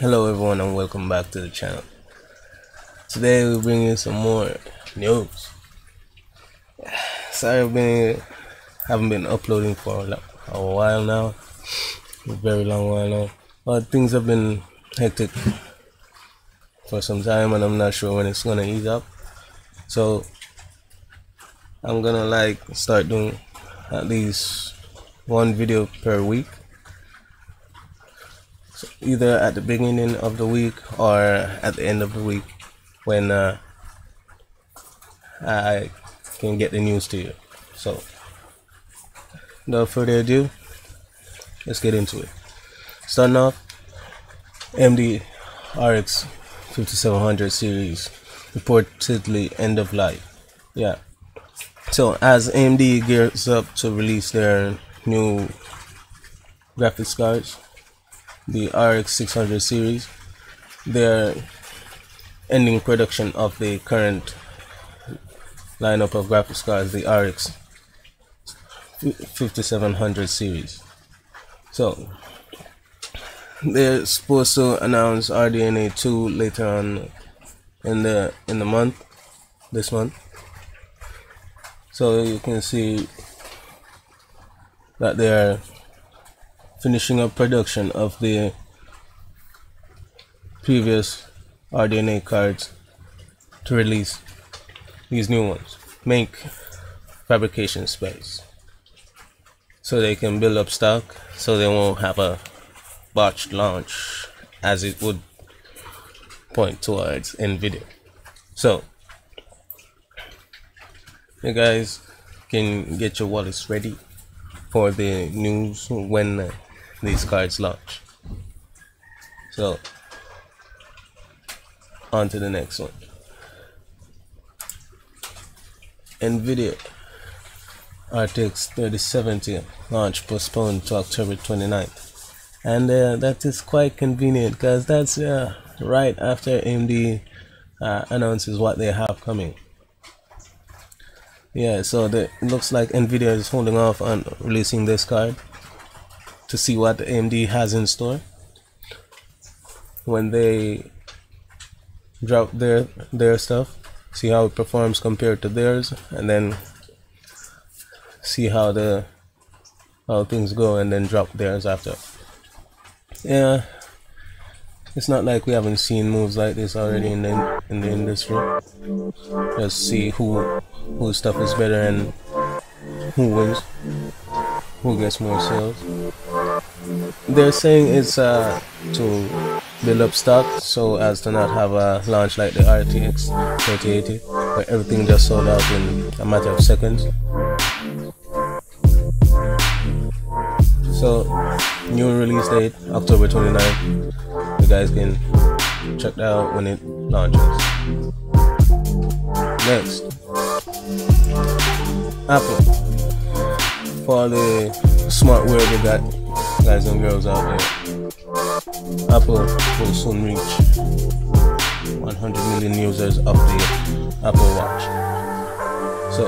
Hello everyone and welcome back to the channel. Today we bring you some more news. Sorry I've been haven't been uploading for a, while now, a very long while now. But things have been hectic for some time and I'm not sure when it's gonna ease up. So I'm gonna like start doing at least one video per week either at the beginning of the week or at the end of the week when uh, I can get the news to you. So, without further ado, let's get into it. Starting off, AMD RX 5700 series reportedly end of life. Yeah. So, as AMD gears up to release their new graphics cards, the RX 600 series. They're ending production of the current lineup of graphics cards, the RX 5700 series. So they're supposed to announce RDNA 2 later on in the in the month, this month. So you can see that they're finishing up production of the previous RDNA cards to release these new ones. Make fabrication space so they can build up stock so they won't have a botched launch as it would point towards NVIDIA. So, you guys can get your wallets ready for the news when these cards launch. So, on to the next one. NVIDIA RTX 3070 launch postponed to October 29th. And uh, that is quite convenient because that's uh, right after AMD uh, announces what they have coming. Yeah, so the, it looks like NVIDIA is holding off on releasing this card to see what AMD has in store. When they drop their their stuff see how it performs compared to theirs and then see how the how things go and then drop theirs after. Yeah it's not like we haven't seen moves like this already in the in the industry. Just see who whose stuff is better and who wins who gets more sales they're saying it's uh, to build up stock so as to not have a launch like the RTX 3080 where everything just sold out in a matter of seconds. So, new release date October 29th. You guys can check that out when it launches. Next, Apple for the smart they got guys and girls out there. Apple will soon reach 100 million users of the Apple Watch. So,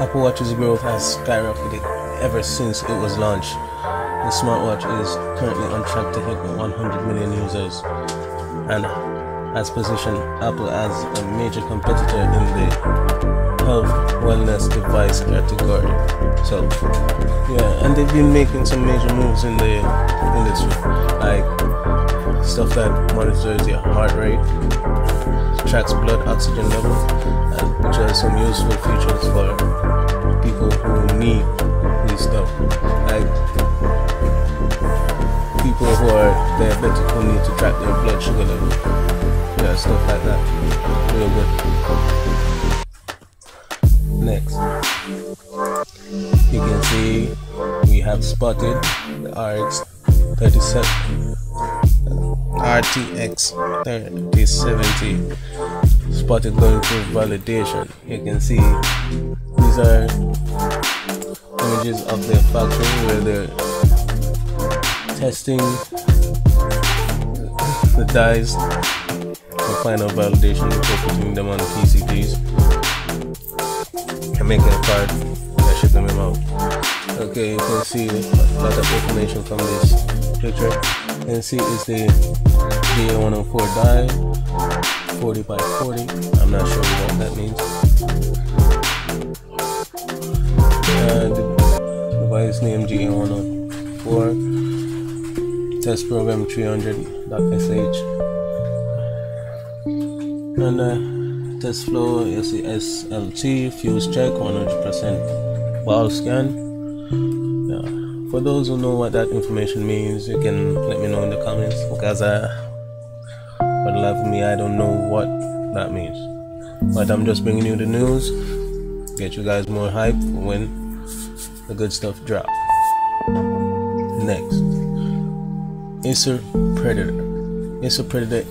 Apple Watch's growth has skyrocketed ever since it was launched. The smartwatch is currently on track to hit 100 million users and has positioned Apple as a major competitor in the health wellness device category. So yeah, and they've been making some major moves in the industry, like stuff that monitors your heart rate, tracks blood oxygen level, and which are some useful features for people who need this stuff, like people who are diabetic who need to track their blood sugar level, yeah, stuff like that, real good. Next. You can see we have spotted the RX 37 RTX 3070 spotted going through validation. You can see these are images of the factory where they're testing the dies final validation before putting them on the PCBs and making a card and ship them out. Okay, you can see a lot of information from this picture. And see it's the GA104 die. 40 by 40 I'm not sure what that means. And the device name GA104 test program 300.sh uh, test flow SLT fuse check 100% ball scan. Yeah. for those who know what that information means you can let me know in the comments because I for the life of me I don't know what that means. But I'm just bringing you the news get you guys more hype when the good stuff drop. Next. Acer Predator. Acer Predator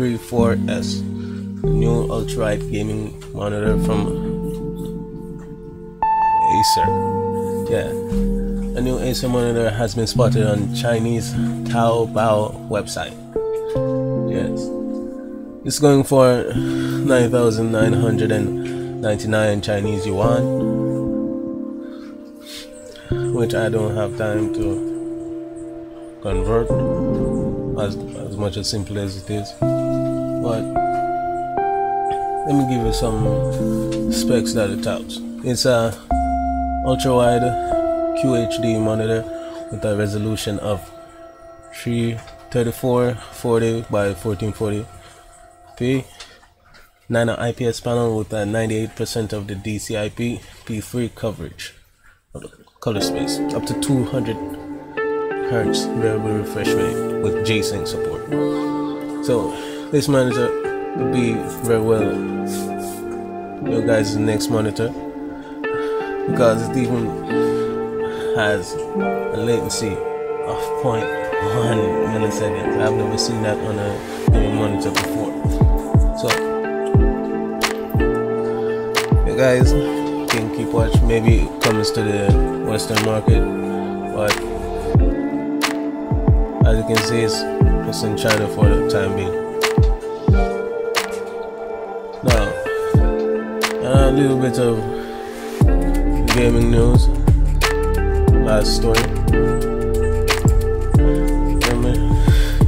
X34S new ultralight gaming monitor from Acer. Yeah. A new Acer monitor has been spotted on Chinese Taobao website. Yes. It's going for 9,999 Chinese yuan which I don't have time to convert as, as much as simple as it is but let me give you some specs that it touts it's a ultra wide QHD monitor with a resolution of 334 40 by 1440p nano IPS panel with a 98% of the DCI-P P3 coverage. Of the color space up to 200 hertz variable refresh rate with G-Sync support. So this monitor will be very well your guys' next monitor because it even has a latency of 0.1 milliseconds. I've never seen that on a, monitor before. So you guys can keep watch. Maybe it comes to the Western market, but as you can see it's just in China for the time being a little bit of gaming news. Last story.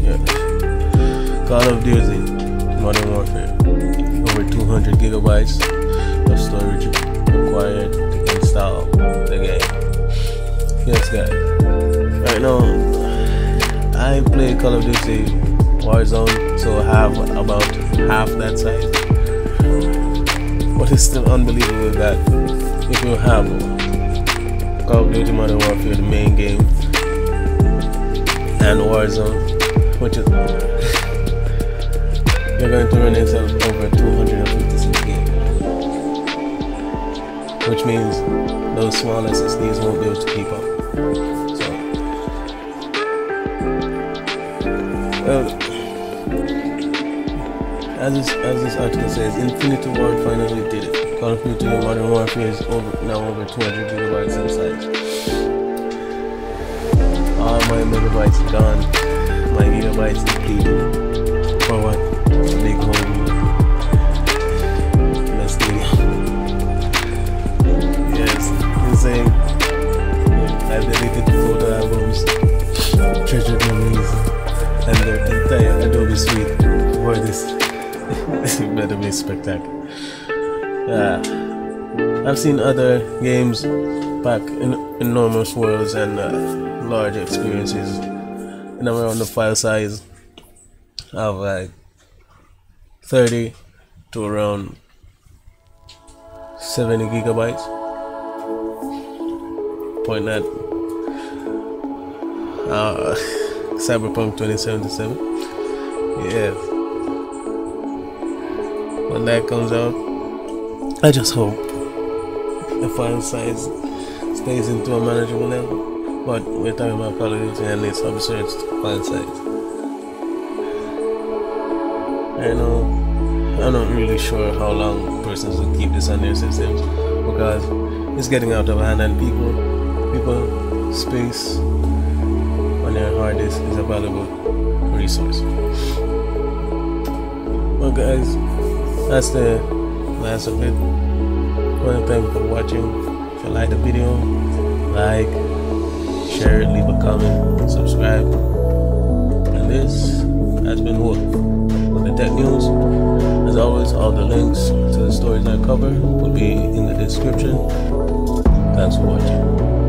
Yeah. Call of Duty Modern Warfare. Over 200 gigabytes of storage required to install the game. Yes guys. Right now I play Call of Duty Warzone, so I have about half that size. But it's still unbelievable that if you have Call of Duty Modern Warfare, the main game, and Warzone, which is you're going to run into over 256 games, which means those small SSDs won't be able to keep up. Well, as this, as this article says, Infinity Ward finally did it. Call of Duty Modern Warfare is over, now over 200 gigabytes in size. All my megabytes gone, my gigabytes depleted. For what? A big hole be spectacular. Yeah, I've seen other games back in enormous worlds and uh, large experiences and I'm around the file size of like 30 to around 70 gigabytes. Point that. Uh, Cyberpunk 2077. Yeah. When that comes out, I just hope the file size stays into a manageable level. But we're talking about Duty and it's absurd file size. I know I'm not really sure how long persons will keep this on their systems because it's getting out of hand and people people space on their hard disk is a valuable resource. Well guys, that's the last of it. To thank you for watching. If you like the video, like, share it, leave a comment, subscribe. And this has been Wolf with the tech news. As always, all the links to the stories I cover will be in the description. Thanks for watching.